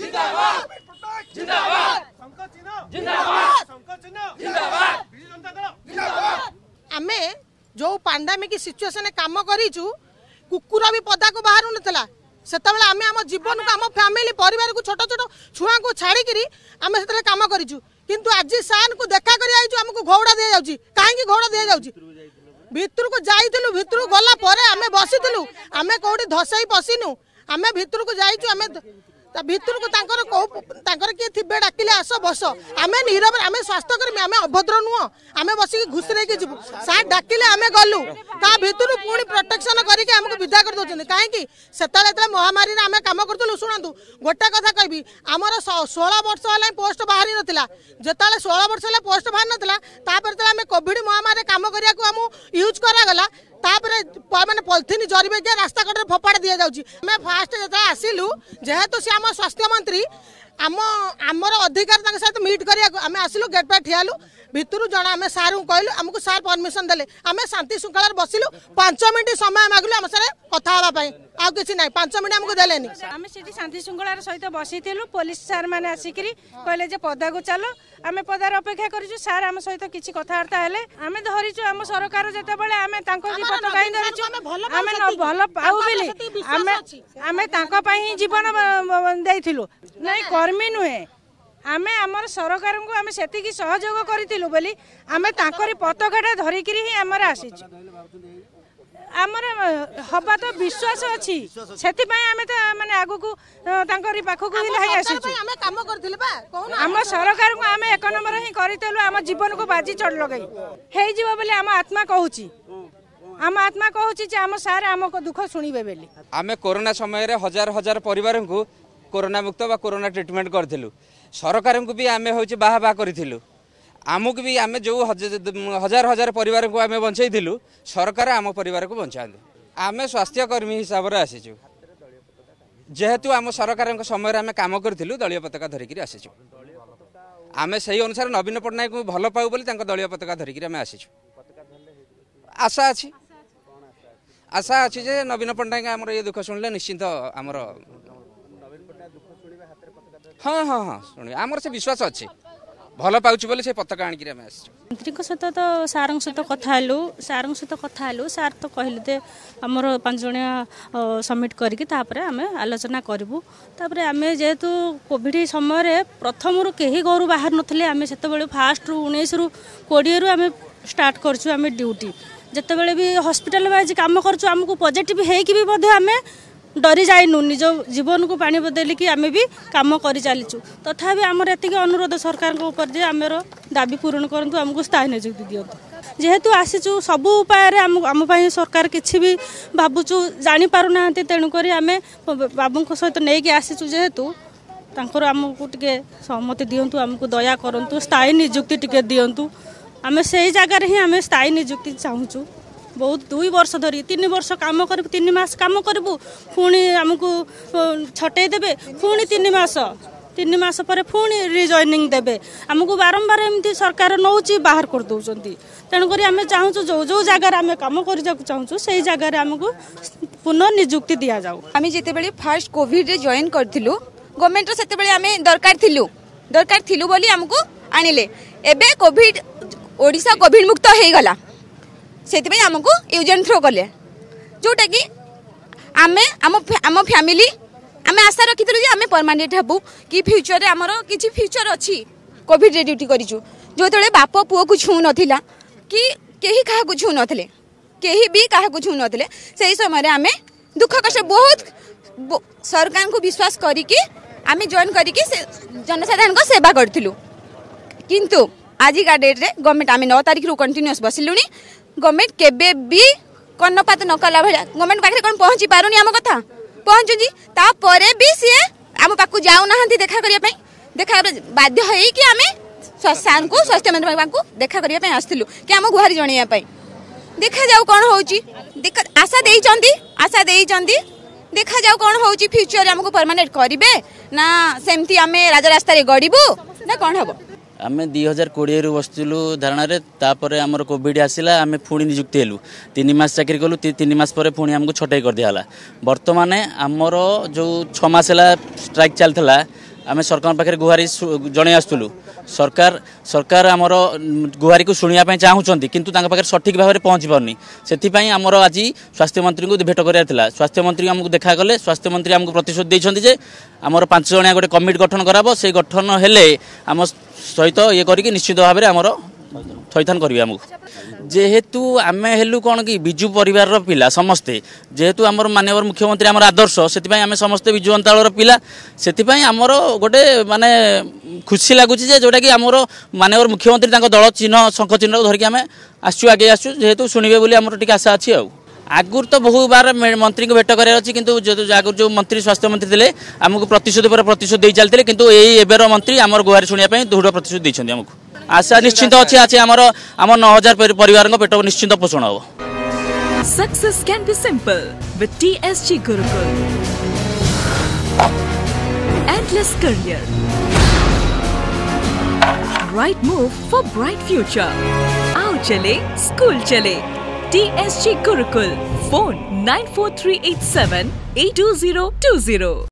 जिंदाबाद जिंदाबाद जिंदाबाद শঙ্কর চিহ্ন জিন্দাবাদ শঙ্কর চিহ্ন জিন্দাবাদ বিজু জনতা দল জিন্দাবাদ ଆମେ ଯେଉଁ ପାଣ୍ଡାମିକ ସିଚୁଏସନ୍ କାମ କରିଛୁ କୁକୁର ବି ପଦାକୁ ବାହାରୁନଥିଲା ସେତେବେଳେ ଆମେ ଆମ ଜୀବନକୁ ଆମ ଫ୍ୟାମିଲି ପରିବାରକୁ ଛୋଟ ଛୋଟ ଛୁଆଙ୍କୁ ଛାଡ଼ିକିରି ଆମେ ସେତେବେଳେ କାମ କରିଛୁ କିନ୍ତୁ ଆଜି ସାର୍ଙ୍କୁ ଦେଖା କରି ଆଇଛୁ ଆମକୁ ଘଉଡ଼ା ଦିଆଯାଉଛି କାହିଁକି ଘଉଡ଼ା ଦିଆଯାଉଛି ଭିତରକୁ ଯାଇଥିଲୁ ଭିତରକୁ ଗଲା ପରେ ଆମେ ବସିଥିଲୁ ଆମେ କେଉଁଠି ଧସେଇ ପଶିନୁ ଆମେ ଭିତରକୁ ଯାଇଛୁ ଆମେ ଭିତରକୁ ତାଙ୍କର କେଉଁ ତାଙ୍କର କିଏ ଥିବେ ଡାକିଲେ ଆସ ବସ ଆମେ ନିରବରେ ଆମେ ସ୍ୱାସ୍ଥ୍ୟକର୍ମୀ ଆମେ ଅଭଦ୍ର ନୁହଁ ଆମେ ବସିକି ଘୁଷି ନେଇକି ଯିବୁ ସାର୍ ଡାକିଲେ ଆମେ ଗଲୁ ତା ଭିତରୁ ପୁଣି ପ୍ରୋଟେକ୍ସନ୍ କରିକି ଆମକୁ ବିଦା କରିଦେଉଛନ୍ତି କାହିଁକି ସେତେବେଳେ ଯେତେବେଳେ ମହାମାରୀରେ ଆମେ କାମ କରୁଥିଲୁ ଶୁଣନ୍ତୁ ଗୋଟେ କଥା କହିବି ଆମର ଷୋହଳ ବର୍ଷ ହେଲା ପୋଷ୍ଟ ବାହାରି ନଥିଲା ଯେତେବେଳେ ଷୋହଳ ବର୍ଷ ହେଲା ପୋଷ୍ଟ ବାହାରି ନଥିଲା ତାପରେ ଯେତେବେଳେ ଆମେ କୋଭିଡ଼ ମହାମାରୀରେ କାମ କରିବାକୁ ଆମକୁ ୟୁଜ୍ କରାଗଲା তাপরে মানে পলিথিন জরি বেগে রাস্তা রাস্তাঘাটে ফোপাড়ি দিয়ে যাচ্ছি আমি ফার্স্ট যেত আসিলু যেহেতু সে আমার স্বাস্থ্যমন্ত্রী আমার অধিকার তাঙ্ক সাথে মিট করা আমি আসিলু গেট পায়ে ঠিয়ালু ভিতর জন আমি সার কহিলু আমি সার পরমিশন দেলে আমি শান্তি শৃঙ্খলার বসিলু পাঁচ মিনিট সময় মাগিলু আমার সাথে কথা হওয়া আউ কিছু নাই পাঁচ মিনিট আমি দেলে আমি সেটি শান্তি শৃঙ্খলার সহিত বসিলু পুলিশ সার মানে আসিকি কহিলে যে পদাকু চালো আমি পদার অপেক্ষা করছু সার আমার সহ কিছু কথাবার্তা হলে আমি ধরিছু আম সরকার যেতবে আমি তাঁর বিপদ আমি ভাল পাও বলে আমি তাঁর জীবন দিয়েছিলু নাই কর্মী নুহে ଆମେ ଆମର ସରକାରଙ୍କୁ ଆମେ ସେତିକି ସହଯୋଗ କରିଥିଲୁ ବୋଲି ଆମେ ତାଙ୍କରି ପତକାଟା ଧରିକିରି ହିଁ ଆମର ଆସିଛୁ ଆମର ହବା ତ ବିଶ୍ୱାସ ଅଛି ସେଥିପାଇଁ ଆମେ ତ ମାନେ ଆଗକୁ ତାଙ୍କରି ପାଖକୁ ହିଁ ଧାଇଁ ଆସିଛୁ ଆମ ସରକାରଙ୍କୁ ଆମେ ଏକ ନମ୍ବର ହିଁ କରିଥିଲୁ ଆମ ଜୀବନକୁ ବାଜି ଚଢ଼ ଲଗାଇ ହେଇଯିବ ବୋଲି ଆମ ଆତ୍ମା କହୁଛି ଆମ ଆତ୍ମା କହୁଛି ଯେ ଆମ ସାର୍ ଆମ ଦୁଃଖ ଶୁଣିବେ ବୋଲି ଆମେ କରୋନା ସମୟରେ ହଜାର ହଜାର ପରିବାରଙ୍କୁ କରୋନା ମୁକ୍ତ ବା କରୋନା ଟ୍ରିଟମେଣ୍ଟ କରିଥିଲୁ ସରକାରଙ୍କୁ ବି ଆମେ ହେଉଛି ବାହା ବାହା କରିଥିଲୁ ଆମକୁ ବି ଆମେ ଯେଉଁ ହଜାର ହଜାର ପରିବାରକୁ ଆମେ ବଞ୍ଚାଇଥିଲୁ ସରକାର ଆମ ପରିବାରକୁ ବଞ୍ଚାନ୍ତି ଆମେ ସ୍ୱାସ୍ଥ୍ୟକର୍ମୀ ହିସାବରେ ଆସିଛୁ ଯେହେତୁ ଆମ ସରକାରଙ୍କ ସମୟରେ ଆମେ କାମ କରିଥିଲୁ ଦଳୀୟ ପତାକା ଧରିକିରି ଆସିଛୁ ଆମେ ସେହି ଅନୁସାରେ ନବୀନ ପଟ୍ଟନାୟକଙ୍କୁ ଭଲ ପାଉ ବୋଲି ତାଙ୍କ ଦଳୀୟ ପତାକା ଧରିକିରି ଆମେ ଆସିଛୁ ଆଶା ଅଛି ଆଶା ଅଛି ଯେ ନବୀନ ପଟ୍ଟନାୟକ ଆମର ଏ ଦୁଃଖ ଶୁଣିଲେ ନିଶ୍ଚିନ୍ତ ଆମର ହଁ ହଁ ହଁ ଶୁଣିବେ ଆମର ସେ ବିଶ୍ୱାସ ଅଛି ଭଲ ପାଉଛୁ ବୋଲି ସେ ପତାକା ଆଣିକିରି ଆମେ ଆସିଛୁ ମନ୍ତ୍ରୀଙ୍କ ସହିତ ତ ସାର୍ଙ୍କ ସହିତ କଥା ହେଲୁ ସାର୍ଙ୍କ ସହିତ କଥା ହେଲୁ ସାର୍ ତ କହିଲେ ଯେ ଆମର ପାଞ୍ଚ ଜଣିଆ ସବମିଟ୍ କରିକି ତାପରେ ଆମେ ଆଲୋଚନା କରିବୁ ତାପରେ ଆମେ ଯେହେତୁ କୋଭିଡ଼ ସମୟରେ ପ୍ରଥମରୁ କେହି ଘରୁ ବାହାରି ନଥିଲେ ଆମେ ସେତେବେଳେ ଫାଷ୍ଟରୁ ଉଣେଇଶରୁ କୋଡ଼ିଏରୁ ଆମେ ଷ୍ଟାର୍ଟ କରିଛୁ ଆମେ ଡ୍ୟୁଟି ଯେତେବେଳେ ବି ହସ୍ପିଟାଲ ଆଜି କାମ କରୁଛୁ ଆମକୁ ପଜିଟିଭ୍ ହେଇକି ବି ମଧ୍ୟ ଆମେ ডরি যাইনু নিজ জীবনকু পাণি বদলিকি আমি বি কাম করে চালিছু তথাপি আমার এত অনুরোধ সরকারক উপরে যে আমার দাবি পূরণ করতু আমি স্থায়ী নিযুক্তি দিও যেহেতু আসিছু সবু উপায়ে আম সরকার কিছু বি ভাবুছু জাঁপারু না তেণুকরি আমি বাবু সহ নেই আসিছু যেহেতু ତାଙ୍କର ଆମକୁ ଟିକେ ସହମତି ଦିଅନ୍ତୁ ଆମକୁ ଦୟା କରନ୍ତୁ ସ୍ଥାୟୀ ନିଯୁକ୍ତି ଟିକେ ଦିଅନ୍ତୁ ଆମେ ସେଇ ଜାଗାରେ ହିଁ ଆମେ ସ୍ଥାୟୀ ନିଯୁକ୍ତି ଚାହୁଁଛୁ ବହୁତ ଦୁଇ ବର୍ଷ ଧରି ତିନି ବର୍ଷ କାମ କରିବୁ ତିନି ମାସ କାମ କରିବୁ ପୁଣି ଆମକୁ ଛଟେଇ ଦେବେ ପୁଣି ତିନି ମାସ ତିନି ମାସ ପରେ ପୁଣି ରିଜଏନିଂ ଦେବେ ଆମକୁ ବାରମ୍ବାର ଏମିତି ସରକାର ନେଉଛି ବାହାର କରିଦେଉଛନ୍ତି ତେଣୁକରି ଆମେ ଚାହୁଁଛୁ ଯେଉଁ ଯେଉଁ ଜାଗାରେ ଆମେ କାମ କରିବାକୁ ଚାହୁଁଛୁ ସେଇ ଜାଗାରେ ଆମକୁ ପୁନଃନିଯୁକ୍ତି ଦିଆଯାଉ ଆମେ ଯେତେବେଳେ ଫାର୍ଷ୍ଟ କୋଭିଡ଼ରେ ଜଏନ୍ କରିଥିଲୁ ଗଭର୍ଣ୍ଣମେଣ୍ଟର ସେତେବେଳେ ଆମେ ଦରକାର ଥିଲୁ ଦରକାର ଥିଲୁ ବୋଲି ଆମକୁ ଆଣିଲେ ଏବେ କୋଭିଡ଼ ଓଡ଼ିଶା କୋଭିଡ଼ ମୁକ୍ତ ହେଇଗଲା ସେଇଥିପାଇଁ ଆମକୁ ୟୁଜ୍ ଆଣ୍ଡ ଥ୍ରୋ କଲେ ଯେଉଁଟାକି ଆମେ ଆମ ଆମ ଫ୍ୟାମିଲି ଆମେ ଆଶା ରଖିଥିଲୁ ଯେ ଆମେ ପରମାନେଣ୍ଟ ହେବୁ କି ଫ୍ୟୁଚରରେ ଆମର କିଛି ଫ୍ୟୁଚର ଅଛି କୋଭିଡ଼ରେ ଡ୍ୟୁଟି କରିଛୁ ଯେଉଁତେବେଳେ ବାପ ପୁଅକୁ ଛୁଉଁ ନଥିଲା କି କେହି କାହାକୁ ଛୁଉଁ ନଥିଲେ କେହି ବି କାହାକୁ ଛୁଉଁ ନଥିଲେ ସେହି ସମୟରେ ଆମେ ଦୁଃଖ କଷ୍ଟ ବହୁତ ସରକାରଙ୍କୁ ବିଶ୍ୱାସ କରିକି ଆମେ ଜଏନ୍ କରିକି ସେ ଜନସାଧାରଣଙ୍କ ସେବା କରିଥିଲୁ କିନ୍ତୁ আজিকা ডেট্রে গভর্নমেন্ট আমি ন তারিখর কন্টিনিউস বসিলু গভর্নমেন্ট কেবে বি কর্ণপাত ন কলা ভাড়া গভর্নমেন্ট পাখে কোণ পৌঁছি পারুনি আম কথা পৌঁছুছি তাপরে বি সিয়ে আম পাখু যাও না দেখা করা দেখা বাধ্য হয়েকি আমি সারঙ্কু স্বাস্থ্য মন্ত্রী পাখু দেখা করা আসলু কি আম গুহারি জনাইয়া দেখা যাও কোণ হচ্ছে আশা দিয়েছেন আশা দিয়েছেন দেখা যাও কোণ হচ্ছে ফিউচর আমাকে পরমানেন্ট করবে না সেমতি আমি রাজরাস্তায় গড়বু না কোণ হব ଆମେ ଦୁଇ ହଜାର କୋଡ଼ିଏରୁ ବସିଥିଲୁ ଧାରଣାରେ ତାପରେ ଆମର କୋଭିଡ଼ ଆସିଲା ଆମେ ପୁଣି ନିଯୁକ୍ତି ହେଲୁ ତିନି ମାସ ଚାକିରି କଲୁ ତିନି ମାସ ପରେ ପୁଣି ଆମକୁ ଛଟେଇ କରିଦିଆହେଲା ବର୍ତ୍ତମାନ ଆମର ଯେଉଁ ଛଅ ମାସ ହେଲା ଷ୍ଟ୍ରାଇକ୍ ଚାଲିଥିଲା ଆମେ ସରକାରଙ୍କ ପାଖରେ ଗୁହାରି ଜଣେଇ ଆସୁଥିଲୁ সরকার সরকার আমার গুহারি শুণবা চাহুমান কিন্তু তাঁর পাখে সঠিক ভাবে পৌঁছি পাওনি সেই আমার আজ স্বাস্থ্যমন্ত্রী ভেট করার লা স্বাস্থ্যমন্ত্রী আমি দেখা গলে স্বাস্থ্যমন্ত্রী আমি প্রতিশ্রুতি দিয়েছেন যে আমার পাঁচ জনিয়া গোটে কমিটি গঠন করা সেই গঠন হলে আমার সহ ইয়ে করি নিশ্চিত ভাবে আমার ଥଇଥାନ କରିବେ ଆମକୁ ଯେହେତୁ ଆମେ ହେଲୁ କ'ଣ କି ବିଜୁ ପରିବାରର ପିଲା ସମସ୍ତେ ଯେହେତୁ ଆମର ମାନ୍ୟବର ମୁଖ୍ୟମନ୍ତ୍ରୀ ଆମର ଆଦର୍ଶ ସେଥିପାଇଁ ଆମେ ସମସ୍ତେ ବିଜୁ ଅଞ୍ଚଳର ପିଲା ସେଥିପାଇଁ ଆମର ଗୋଟେ ମାନେ ଖୁସି ଲାଗୁଛି ଯେ ଯେଉଁଟାକି ଆମର ମାନ୍ୟବର ମୁଖ୍ୟମନ୍ତ୍ରୀ ତାଙ୍କ ଦଳ ଚିହ୍ନ ଶଙ୍ଖ ଚିହ୍ନକୁ ଧରିକି ଆମେ ଆସୁଛୁ ଆଗେଇ ଆସୁଛୁ ଯେହେତୁ ଶୁଣିବେ ବୋଲି ଆମର ଟିକେ ଆଶା ଅଛି ଆଉ ଆଗରୁ ତ ବହୁ ବାର ମନ୍ତ୍ରୀଙ୍କୁ ଭେଟ କରିବାର ଅଛି କିନ୍ତୁ ଆଗରୁ ଯେଉଁ ମନ୍ତ୍ରୀ ସ୍ୱାସ୍ଥ୍ୟ ମନ୍ତ୍ରୀ ଥିଲେ ଆମକୁ ପ୍ରତିଶୋଧ ପରେ ପ୍ରତିଶୋଧ ଦେଇ ଚାଲିଥିଲେ କିନ୍ତୁ ଏଇ ଏବେର ମନ୍ତ୍ରୀ ଆମର ଗୁହାରି ଶୁଣିବା ପାଇଁ ଦୃଢ଼ ପ୍ରତିଶୋଧ ଦେଇଛନ୍ତି ଆମକୁ আশা নিশ্চিন্ত অছি আছে আমার আমার ন হাজার পরিবার পেট নিশ্চিন্ত পোষণ হব Success can be simple with TSG Gurukul. Endless career. Right move for bright future. आओ चले स्कूल चले TSG Gurukul. Phone 94387 82020.